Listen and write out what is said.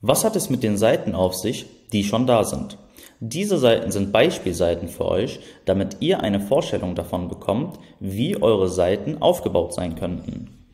Was hat es mit den Seiten auf sich, die schon da sind? Diese Seiten sind Beispielseiten für euch, damit ihr eine Vorstellung davon bekommt, wie eure Seiten aufgebaut sein könnten.